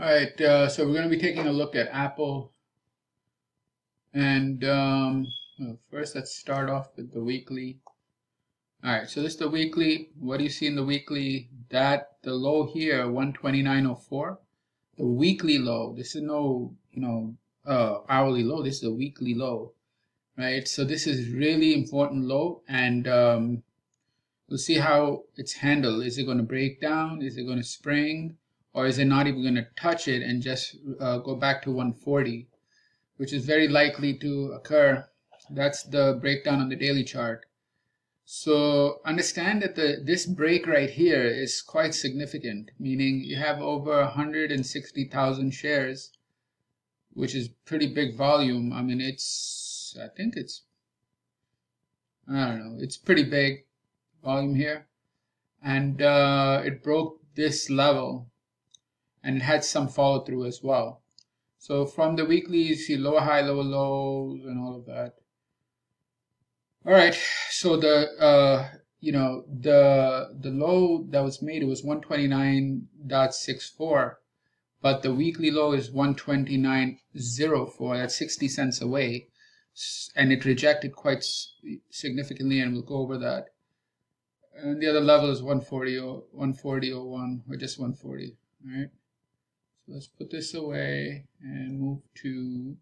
All right, uh, so we're going to be taking a look at Apple. And um, well, first, let's start off with the weekly. All right, so this is the weekly. What do you see in the weekly? That the low here, 129.04. The weekly low. This is no, you know, uh, hourly low. This is a weekly low, right? So this is really important low, and um, we'll see how it's handled. Is it going to break down? Is it going to spring? Or is it not even going to touch it and just uh, go back to 140, which is very likely to occur. That's the breakdown on the daily chart. So understand that the this break right here is quite significant, meaning you have over 160,000 shares, which is pretty big volume. I mean, it's, I think it's, I don't know, it's pretty big volume here. And uh, it broke this level and it had some follow through as well. So from the weekly, you see lower high, lower lows, and all of that. All right, so the uh, you know the the low that was made it was 129.64, but the weekly low is 129.04. That's 60 cents away, and it rejected quite significantly, and we'll go over that. And the other level is 140 or 140.01 or just 140. All right let's put this away and move to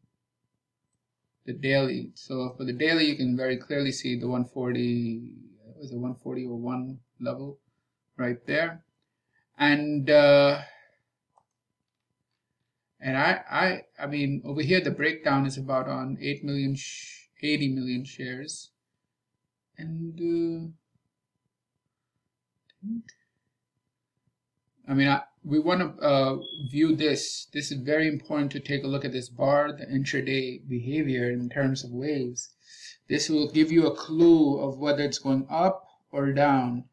the daily. So for the daily, you can very clearly see the 140, was a 140 or one level right there. And, uh, and I, I, I mean, over here, the breakdown is about on 8 million, 80 million shares. And, uh, I mean, I, we want to uh, view this. This is very important to take a look at this bar, the intraday behavior in terms of waves. This will give you a clue of whether it's going up or down.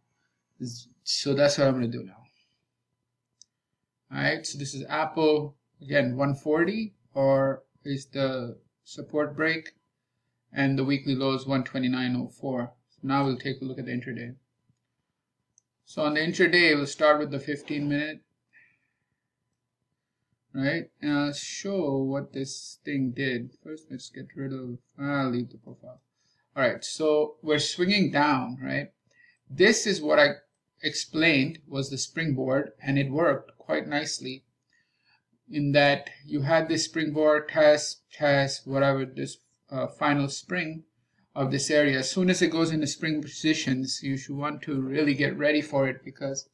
So that's what I'm going to do now. Alright, so this is Apple, again, 140, or is the support break, and the weekly low is 129.04. So now we'll take a look at the intraday. So on the intraday, we'll start with the 15 minute, right? And I'll show what this thing did. First, let's get rid of, I'll leave the profile. All right, so we're swinging down, right? This is what I explained was the springboard, and it worked quite nicely in that you had this springboard test, test, whatever, this uh, final spring, of this area. As soon as it goes into spring positions, you should want to really get ready for it because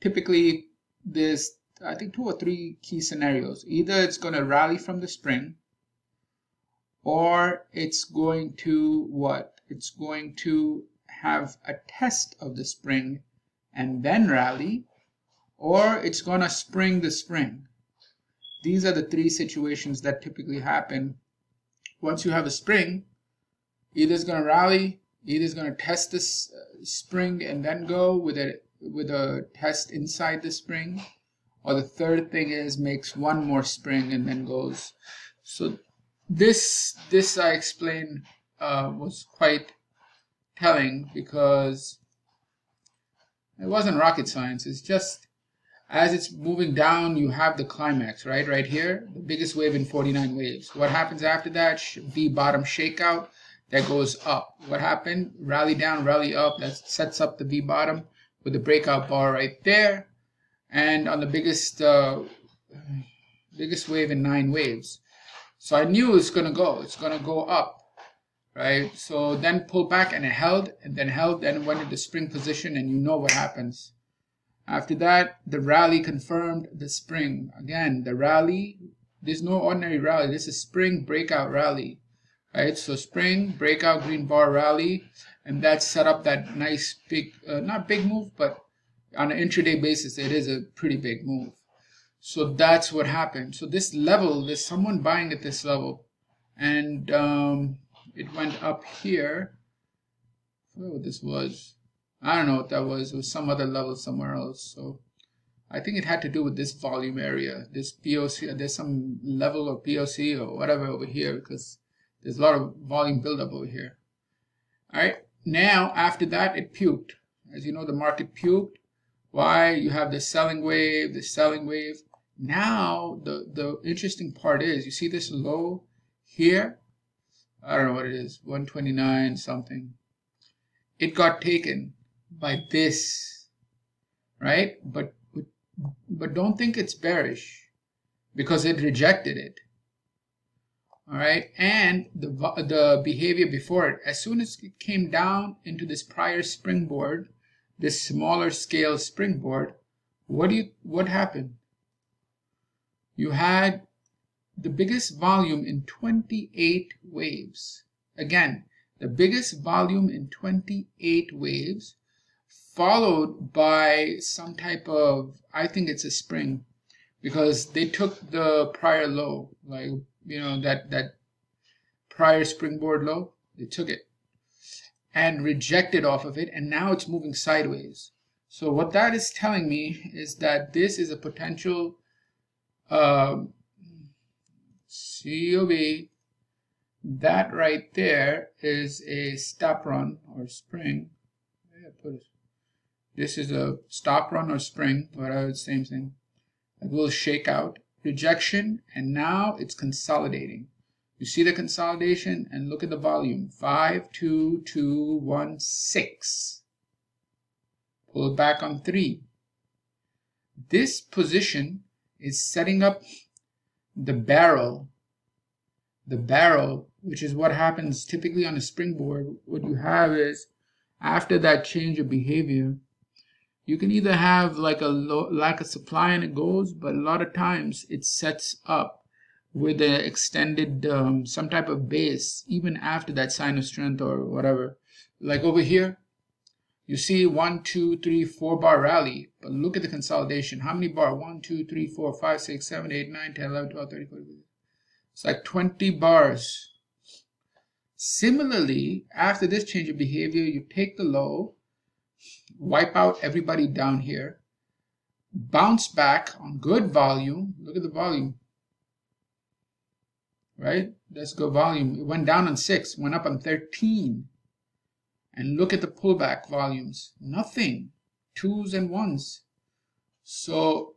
typically there's, I think, two or three key scenarios. Either it's going to rally from the spring or it's going to what? It's going to have a test of the spring and then rally or it's going to spring the spring. These are the three situations that typically happen. Once you have a spring, either it's going to rally, either it's going to test this uh, spring and then go with a with a test inside the spring, or the third thing is makes one more spring and then goes. So this this I explained uh, was quite telling because it wasn't rocket science. It's just as it's moving down, you have the climax, right? Right here, the biggest wave in 49 waves. What happens after that? V bottom shakeout that goes up. What happened? Rally down, rally up. That sets up the V bottom with the breakout bar right there. And on the biggest uh, biggest wave in nine waves. So I knew it's to go. It's to go up. Right? So then pull back and it held and then held then went into spring position and you know what happens. After that, the rally confirmed the spring. Again, the rally, there's no ordinary rally. This is spring breakout rally right? So spring, breakout green bar rally, and that set up that nice big, uh, not big move, but on an intraday basis, it is a pretty big move. So that's what happened. So this level, there's someone buying at this level, and um, it went up here. Oh, this was, I don't know what that was. It was some other level somewhere else. So I think it had to do with this volume area, this POC. There's some level of POC or whatever over here because there's a lot of volume buildup over here. All right, now after that, it puked. As you know, the market puked. Why? You have the selling wave, the selling wave. Now, the, the interesting part is, you see this low here? I don't know what it is, 129 something. It got taken by this, right? But, but don't think it's bearish because it rejected it. All right, and the, the behavior before it, as soon as it came down into this prior springboard, this smaller scale springboard, what do you, what happened? You had the biggest volume in 28 waves. Again, the biggest volume in 28 waves, followed by some type of, I think it's a spring, because they took the prior low, like you know that that prior springboard low they took it and rejected off of it and now it's moving sideways. So what that is telling me is that this is a potential um, COB that right there is a stop run or spring. This is a stop run or spring whatever same thing. It will shake out rejection, and now it's consolidating. You see the consolidation and look at the volume. 5, 2, 2, 1, 6. Pull it back on 3. This position is setting up the barrel. The barrel, which is what happens typically on a springboard, what you have is after that change of behavior, you can either have like a low, lack of supply and it goes, but a lot of times it sets up with an extended um, some type of base even after that sign of strength or whatever. Like over here, you see one, two, three, four bar rally, but look at the consolidation. How many bar? One, two, three, four, five, six, seven, eight, nine, 10, 11, 12, 13, 14. It's like 20 bars. Similarly, after this change of behavior, you take the low, wipe out everybody down here, bounce back on good volume. Look at the volume, right? Let's go volume. It went down on 6, went up on 13. And look at the pullback volumes. Nothing. Twos and ones. So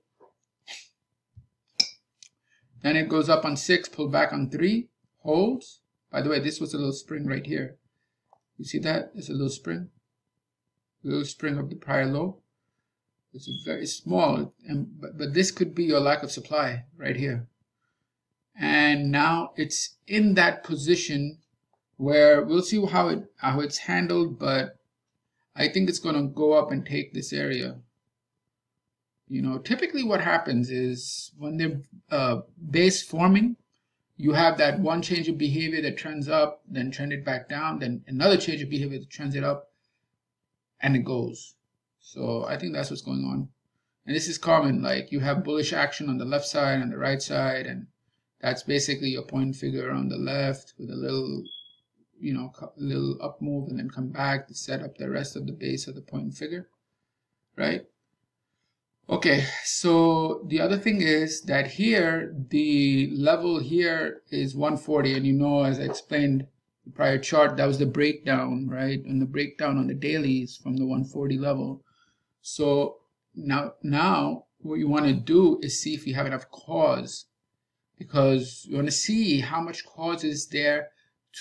then it goes up on 6, pull back on 3, holds. By the way, this was a little spring right here. You see that? It's a little spring little spring of the prior low. It's very small, and, but, but this could be your lack of supply right here. And now it's in that position where we'll see how it how it's handled, but I think it's going to go up and take this area. You know, typically what happens is when they're uh, base forming, you have that one change of behavior that trends up, then trend it back down, then another change of behavior that trends it up, and it goes. So I think that's what's going on. And this is common, like you have bullish action on the left side and the right side, and that's basically your point figure on the left with a little, you know, a little up move and then come back to set up the rest of the base of the point figure, right? Okay, so the other thing is that here, the level here is 140, and you know, as I explained the prior chart, that was the breakdown, right? And the breakdown on the dailies from the 140 level. So now, now what you want to do is see if you have enough cause because you want to see how much cause is there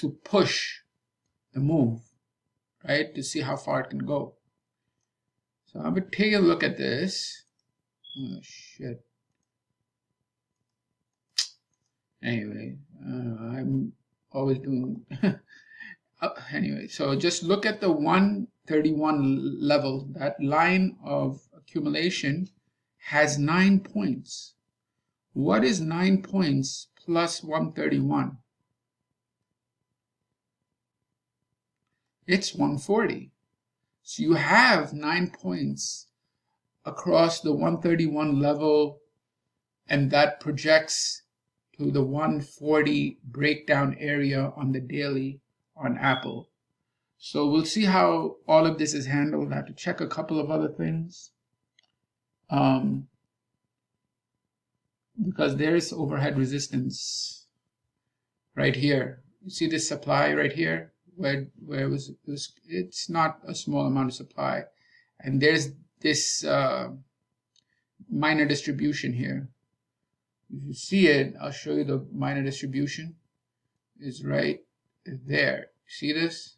to push the move, right? To see how far it can go. So I'm going to take a look at this. Oh, shit. Anyway, uh, I'm always doing uh, anyway so just look at the 131 level that line of accumulation has nine points what is nine points plus 131 it's 140 so you have nine points across the 131 level and that projects to the 140 breakdown area on the daily on Apple. So we'll see how all of this is handled. I have to check a couple of other things. Um, because there's overhead resistance right here. You see this supply right here where where it was, it was it's not a small amount of supply. And there's this uh, minor distribution here if you see it, I'll show you the minor distribution is right there. See this?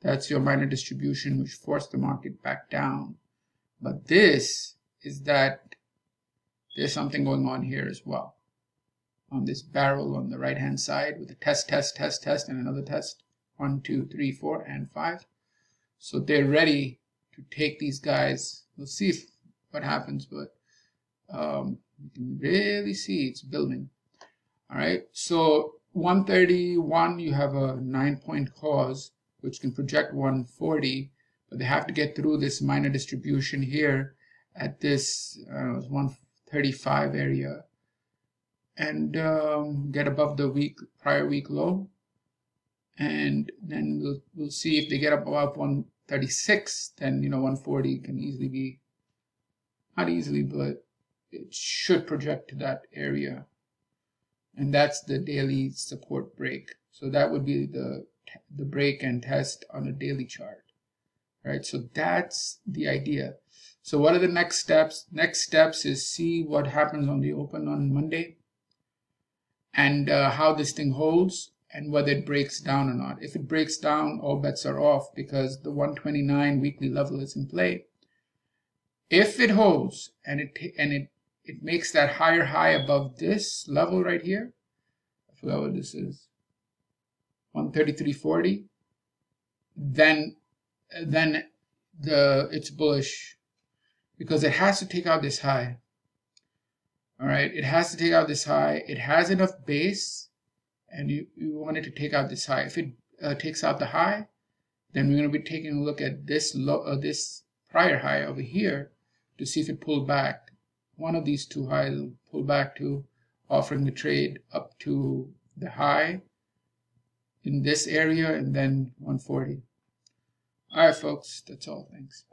That's your minor distribution, which forced the market back down. But this is that there's something going on here as well. On this barrel on the right hand side with a test, test, test, test, and another test. One, two, three, four, and five. So they're ready to take these guys. We'll see if, what happens, but um, you can really see it's building. All right, so 131, you have a nine point cause, which can project 140, but they have to get through this minor distribution here at this uh, 135 area and um, get above the week prior week low. And then we'll, we'll see if they get up above 136, then, you know, 140 can easily be, not easily, but it should project to that area. And that's the daily support break. So that would be the, the break and test on a daily chart. Right, so that's the idea. So what are the next steps? Next steps is see what happens on the open on Monday and uh, how this thing holds and whether it breaks down or not. If it breaks down, all bets are off because the 129 weekly level is in play. If it holds and it and it it makes that higher high above this level right here. I forgot what this is. 133.40. Then, then the it's bullish because it has to take out this high. All right, it has to take out this high. It has enough base, and you, you want it to take out this high. If it uh, takes out the high, then we're going to be taking a look at this low, uh, this prior high over here to see if it pulled back one of these two highs will pull back to offering the trade up to the high in this area and then 140. All right, folks, that's all. Thanks.